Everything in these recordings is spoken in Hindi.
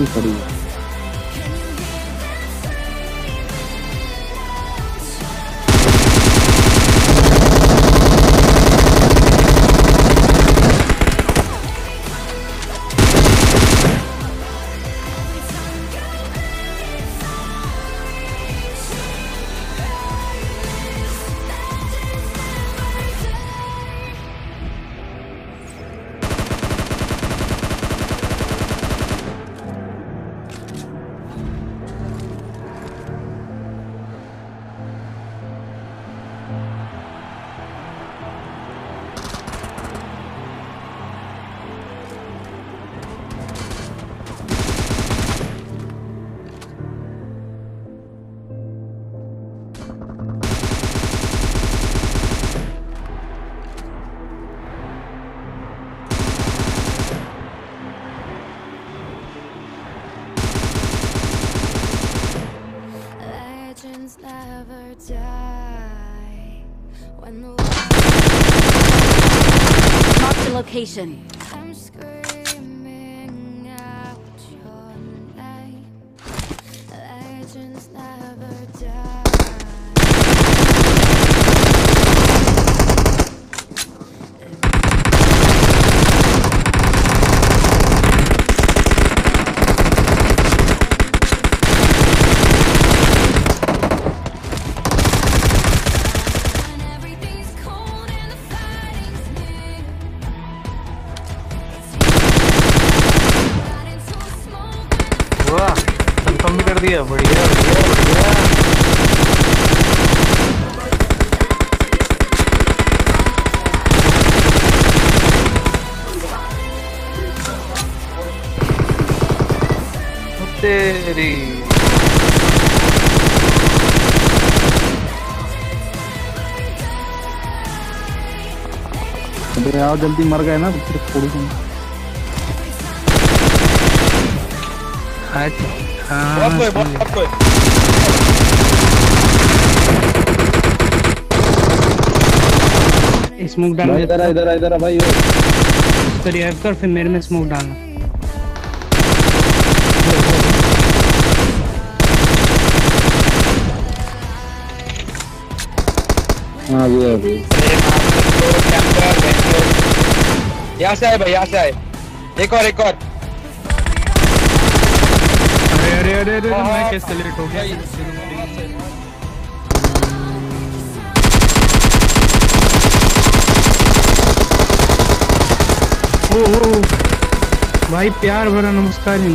गाड़ी भी खड़ी है Mark the location. तेरी अबे आओ जल्दी मर गए ना तो फिर थोड़ी सी। बहुत कोई हाँ बहुत कोई स्मोक डाल इधर इधर इधर भाई। रिवाइव कर फिर मेरे में स्मोक डालना। हाँ अभी अभी। यहाँ से आए भाई यहाँ से आए। एक और एक और। अरे अरे अरे अरे हाँ, मैं हाँ। कैसे लेट हो गया? ओ ओ, ओ। भाई प्यार भरा नमस्कार ही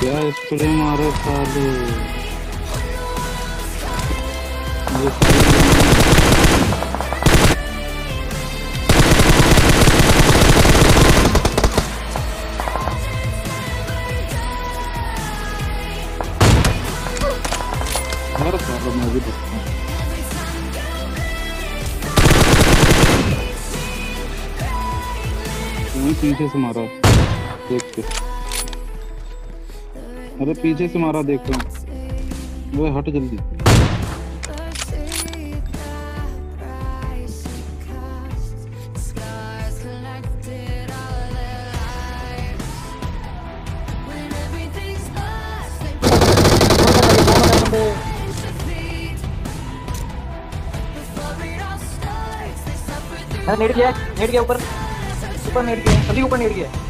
क्या स्प्रे मारे साले। मैं भी बचता पीछे से मारा देख के। अरे पीछे से मारा, देख रहा हूँ वो हट जल्दी। नेट गया नेट गया ऊपर। ऊपर नेट गया, अभी ऊपर नेट गया।